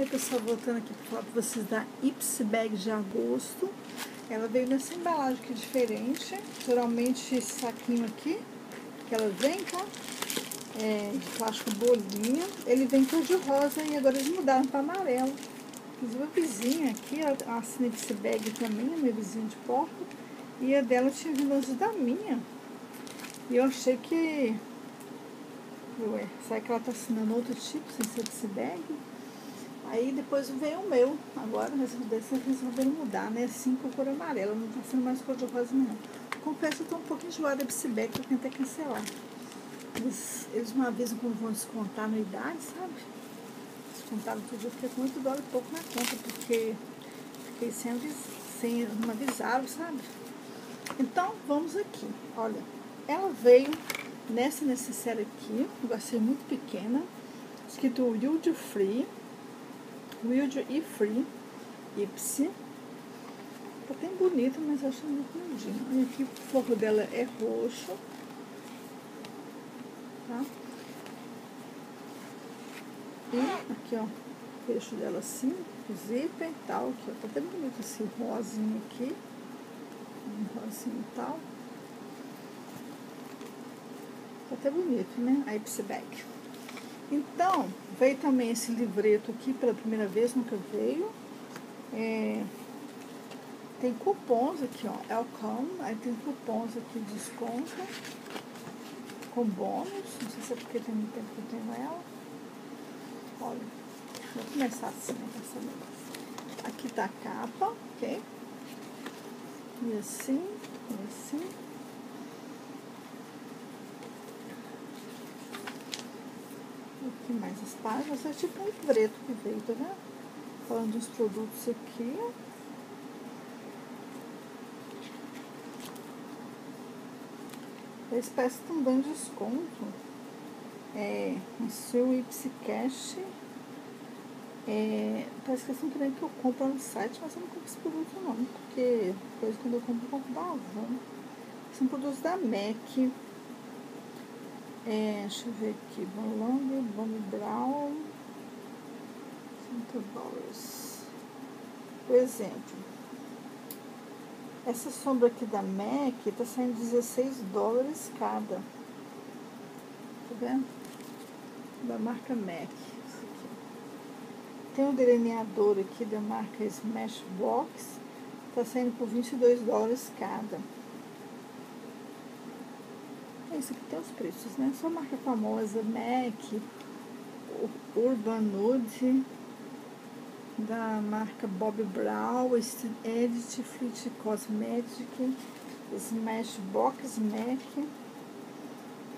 Aí pessoal, voltando aqui para falar para vocês da Ipsy Bag de agosto. Ela veio nessa embalagem aqui diferente. Geralmente esse saquinho aqui, que ela vem, tá? É, de plástico bolinha. Ele vem cor de rosa e agora eles mudaram para amarelo. Inclusive a vizinha aqui, a assina Ipsy Bag também, a minha vizinha de porta. E a dela tinha vindo antes da minha. E eu achei que... Ué, será que ela tá assinando outro tipo sem ser Ipsy Bag? Aí depois veio o meu. Agora resolveram mudar, né? Com cor amarela. Não tá sendo mais cor de rosa, não. Confesso que eu tô um pouquinho enjoada de Psibec, eu tentei cancelar. Eles, eles me avisam quando vão descontar a anuidade, sabe? Descontaram tudo, eu fiquei com 8 dólares e pouco na conta, porque fiquei sem, avis, sem não avisaram, sabe? Então, vamos aqui. Olha, ela veio nessa necessária aqui, vai ser muito pequena, escrito Yield Free. Wild e Free Ipsy. Tá bem bonito, mas acho muito lindinho. Olha aqui, o forro dela é roxo. Tá? E aqui, ó, fecho dela assim, o zíper e tal. Aqui, ó, tá até bonito esse rosinho aqui. Um rosinho e tal. Tá até bonito, né? A Ipsy Bag. Então, veio também esse livreto aqui pela primeira vez, nunca veio. É, tem cupons aqui, ó, Elcom, aí tem cupons aqui de desconto, com bônus, não sei se é porque tem muito tempo que eu tenho ela. Olha, vou começar assim, né, Aqui tá a capa, ok? E assim, e assim. Aqui mais as páginas, é tipo um livreto que veio, tá vendo? Falando dos produtos aqui. Eles estão dando desconto. É, no seu Ipsy Cash. É, parece que estão querendo que eu compre no site, mas eu não compro esse produto não, porque depois quando eu compro, eu compro da Avon. São produtos da MAC. É, deixa eu ver aqui, Bolong, Bonnie Brown, 5 dólares. Por exemplo, essa sombra aqui da MAC tá saindo 16 dólares cada. Tá vendo? Da marca MAC. Tem um delineador aqui da marca Smashbox, tá saindo por 22 dólares cada. Esse aqui tem os preços, né? Só marca famosa, MAC, Urban Nude, da marca Bob Brown, Edit, Fleet Cosmetic, Smashbox MAC,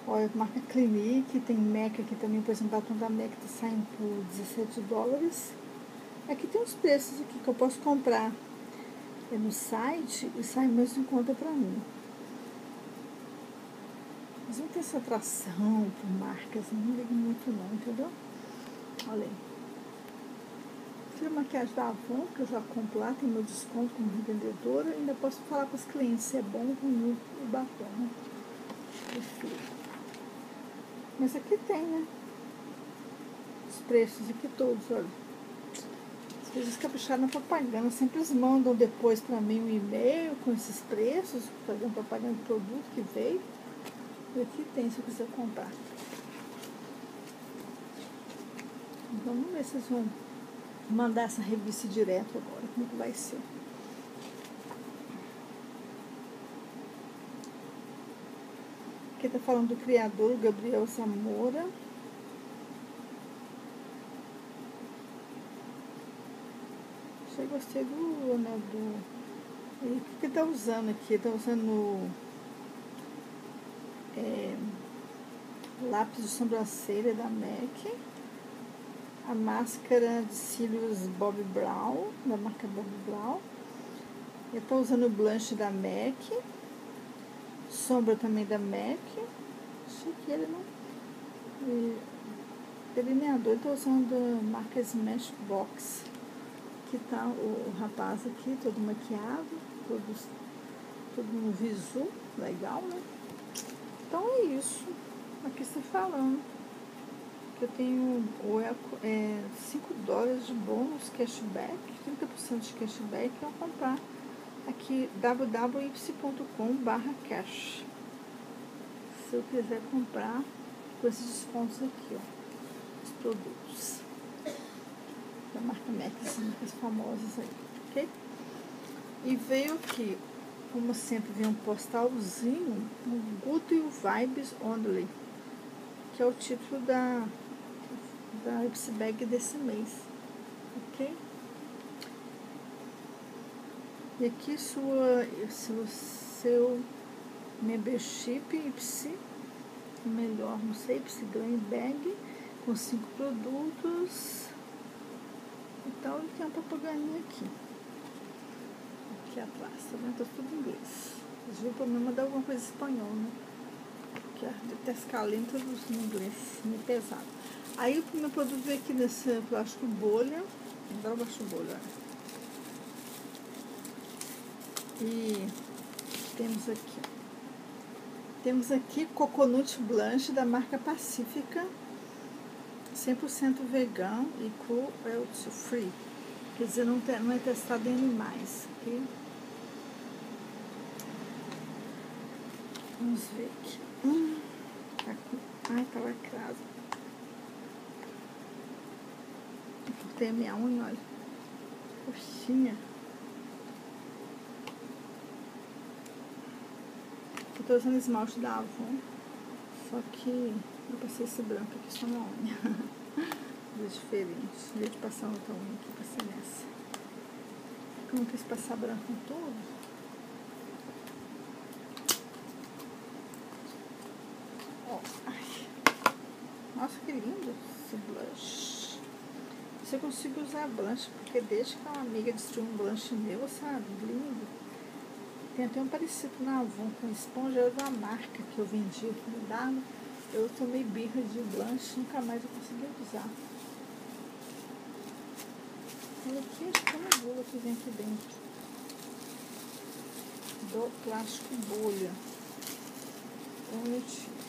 olha, marca Clinique, tem MAC aqui também, por exemplo, batom da MAC tá saindo por 17 dólares. Aqui tem os preços aqui que eu posso comprar é no site e sai mais em conta pra mim. Mas não tem essa atração por marcas, não ligo muito não, entendeu? Olha aí. Tira maquiagem da Avon, que eu já compro lá, tem meu desconto como revendedora. Ainda posso falar para os clientes se é bom ou ruim o batom. Mas aqui tem, né? Os preços aqui todos, olha. Às vezes capricharam na propaganda, sempre eles mandam depois para mim um e-mail com esses preços, fazendo propaganda do produto que veio. E aqui tem, se quiser comprar. Então, vamos ver se vocês vão mandar essa revista direto agora, como que vai ser. Aqui tá falando do criador, Gabriel Zamora. Eu gostei do, né, do... o que ele tá usando aqui? Tá usando é, lápis de sobrancelha da MAC, a máscara de cílios Bob Brown, da marca Bob Brown. Eu estou usando o blush da MAC, sombra também da MAC. Que ele não. E, delineador, estou usando a marca Smashbox. Aqui tá o, o rapaz aqui, todo maquiado, todo, todo no visu, legal, né? Então é isso. Aqui está falando. que eu tenho o Eco, é, 5 dólares de bônus cashback, 30% de cashback, vou comprar aqui www.com barra cash. Se eu quiser comprar com esses descontos aqui, ó, os produtos da marca Max, as famosas aí, ok? E veio aqui, como sempre, vem um postalzinho, um Good Vibes Only, que é o título da, da Ipsy Bag desse mês, ok? E aqui sua, seu, seu membership Ipsy, melhor, não sei, Ipsy Glam Bag, com cinco produtos. Então ele tem uma propagandinha aqui. Aqui atrás, tá vendo? Tá tudo inglês. Às vezes o problema é dar alguma coisa espanhol, né? Porque a Tescalim todos em inglês, meio pesado. Aí o primeiro produto veio aqui nesse plástico bolha. Agora baixo bolha, olha. E temos aqui, temos aqui Coconut Blanche da marca Pacífica, 100% vegano e cruelty free. Quer dizer, não, tem, não é testado em animais, ok? Vamos ver aqui. Hum, tá ai, tá lacrado. Cortei a minha unha, olha. Coxinha. Eu tô usando esmalte da Avon, só que eu passei esse branco aqui só na unha. Duas diferentes. Em vez de passar outra unha aqui, passei nessa. Eu não quis passar branco em todo. Ó, ai. Nossa, que lindo esse blush. Se eu consigo usar blush, porque desde que uma amiga destruiu um blush meu, sabe? Lindo. Tem até um parecido na Avon com esponja, era da marca que eu vendia aqui no Darno. Eu tomei birra de blanche, nunca mais eu consegui usar. Olha aqui, é uma bula que vem aqui dentro. Do plástico bolha. Então eu.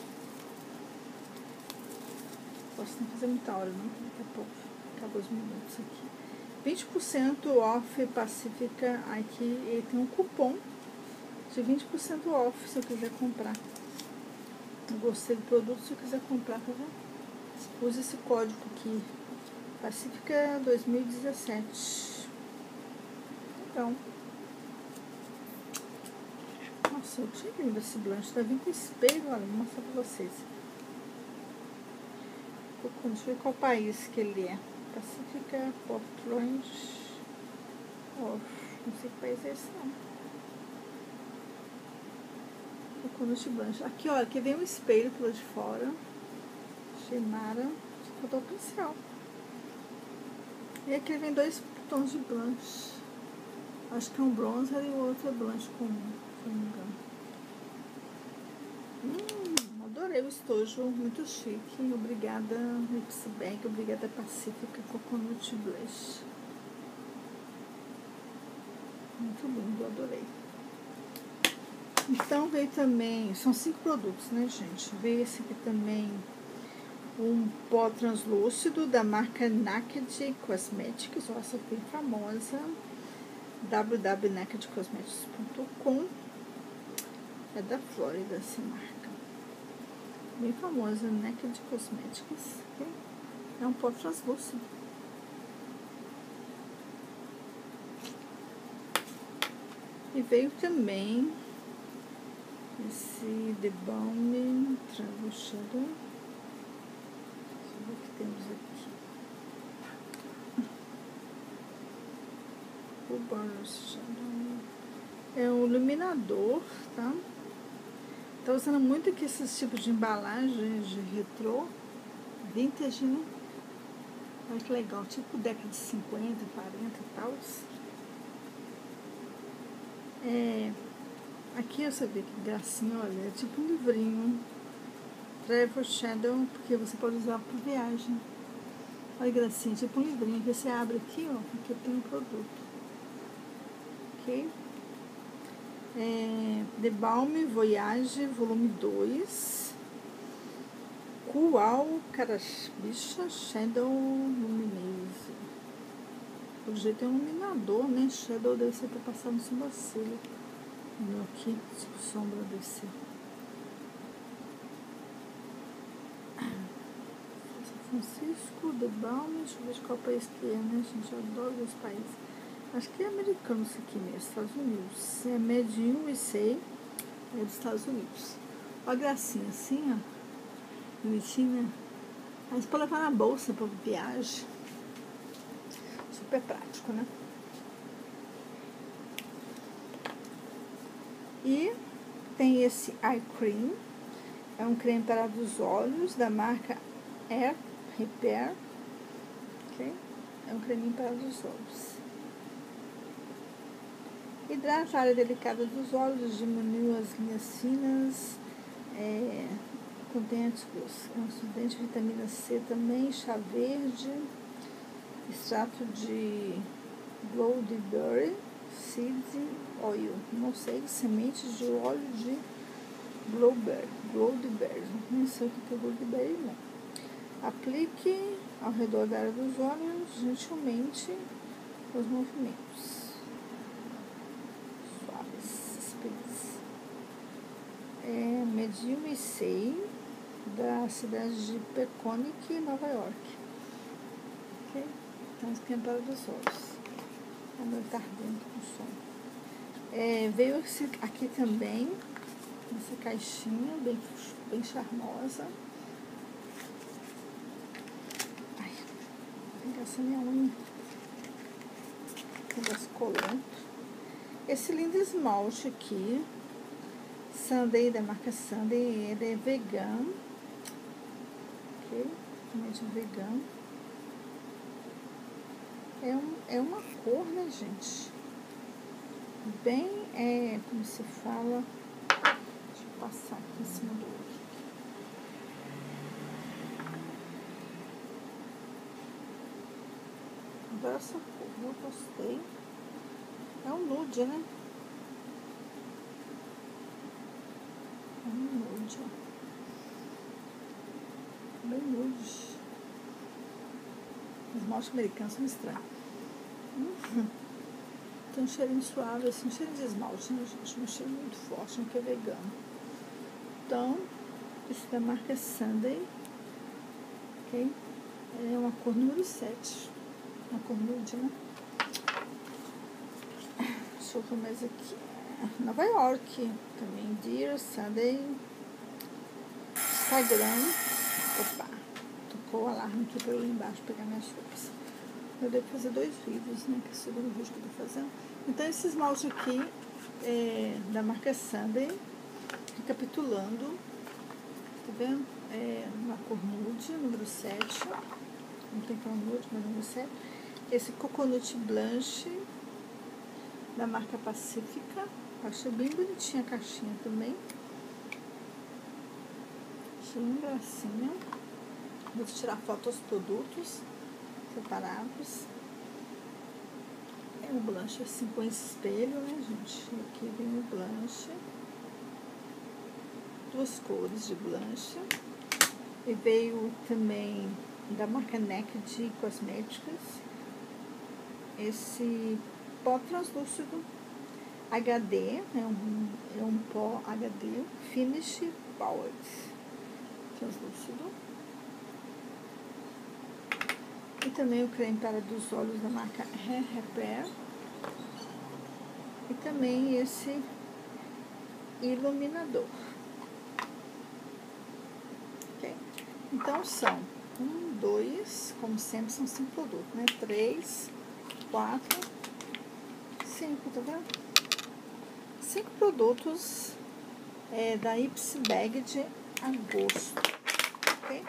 Posso não fazer muita hora, não, daqui a pouco acabou os minutos aqui. 20% off Pacífica aqui e tem um cupom de 20% off se eu quiser comprar. Eu gostei do produto, se eu quiser comprar, tá vendo? Use esse código aqui. Pacífica 2017. Então. Nossa, eu tinha lindo esse blanche. Tá vindo espelho, olha, vou mostrar pra vocês. Deixa eu ver qual país que ele é. Pacífica Portland. Off. Não sei que país é esse não. Coconut Blanche. Aqui, olha, aqui vem um espelho pelo de fora. Chimara. Faltou o pincel. E aqui vem dois tons de blanche. Acho que um bronzer e o outro é blanche comum, se não me engano. Hum, adorei o estojo, muito chique. Obrigada, Lipsy Bag. Obrigada, Pacífica Coconut Blush. Muito lindo, adorei. Então veio também, são cinco produtos, né, gente? Veio esse aqui também, um pó translúcido da marca Naked Cosmetics, essa bem famosa, www.nakedcosmetics.com, é da Flórida essa marca, bem famosa, Naked Cosmetics, okay? é um pó translúcido. E veio também esse The Balm Shadow. Deixa eu ver o que temos aqui. O Burst Shadow. É um iluminador, tá? Tá usando muito aqui esses tipos de embalagem de retrô, vintage, né? Olha que legal, tipo década de 50, 40 e tal. É, Aqui você vê que gracinha, olha, é tipo um livrinho. Travel Shadow, porque você pode usar para viagem. Olha que gracinha, tipo um livrinho. Aqui você abre aqui, ó, aqui tem um produto. Ok? É, The Balm Voyage, volume 2. Qual Carasbicha Shadow Luminase. Pelo jeito é um iluminador, né? Shadow deve ser para passar no sobrancelho. O meu aqui, tipo sombra deve ser. Francisco, The Balm, deixa eu ver de qual país que é, né, gente? Eu adoro os países. Acho que é americano isso aqui mesmo, Estados Unidos. É Medium USA, é dos Estados Unidos. Olha a gracinha assim, ó. Bonitinha. Mas pode levar na bolsa para viagem. Super prático, né? E tem esse eye cream. É um creme para os olhos da marca Air Repair. Ok? É um creme para os olhos. Hidrata a área delicada dos olhos, diminui as linhas finas, é, contém antioxidante, vitamina C também, chá verde, extrato de Goldberry Seed Oil, não sei, sementes de óleo de Goldberry, Goldberry, não sei o que é Goldberry não. Aplique ao redor da área dos olhos, gentilmente, os movimentos. É Medium Sei, da cidade de Peconic, Nova York. Ok? Então, esquentada dos olhos. Vamos estar dentro do som. É, veio aqui também, essa caixinha bem, bem charmosa. Ai, essa minha unha. Negócio colando. Esse lindo esmalte aqui, Sunday da marca Sunday, ele é vegano. Ok? Totalmente vegano. É, um, é uma cor, né, gente? Bem, é, como se fala. Deixa eu passar aqui em cima do outro. Agora essa cor, eu gostei. É um nude, né? Bem nude. Bem nude. Os esmaltes americanos são estranhos. Uhum. Tem um cheirinho suave, assim, um cheiro de esmalte, né, gente? Um cheiro muito forte, não que é vegano. Então, esse da marca Sunday. Ok? É uma cor número 7. Uma cor nude, né? Deixa eu ver mais aqui. Nova York, também Dear Sunday, Instagram. Opa, tocou o alarme aqui para eu ir embaixo pegar minhas roupas. Eu devo fazer dois vídeos, né? Que é o segundo vídeo que eu tô fazendo. Então, esse esmalte aqui é da marca Sunday, recapitulando, tá vendo? É uma cor nude, número 7. Não tem cor nude, mas número 7. Esse Coconut Blanche, da marca Pacífica. Achei bem bonitinha a caixinha também. Achei uma gracinha. Vou tirar foto dos produtos separados. É um blanche assim com espelho, né, gente? Aqui vem o blanche. Duas cores de blanche. E veio também da marca NEC de cosméticas. Esse pó translúcido HD, é um, é um pó HD, Finish Powered, translúcido. E também o creme para dos olhos da marca Hair Repair. E também esse iluminador. Ok? Então são um, dois, como sempre, são cinco produtos, né? Três, quatro, cinco, tá vendo? cinco produtos é, da Ips Bag de agosto. Ok?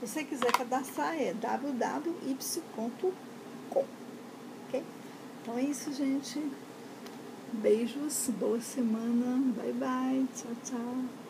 Se você quiser cadastrar, é www.ips.com. Ok? Então é isso, gente. Beijos, boa semana. Bye, bye. Tchau, tchau.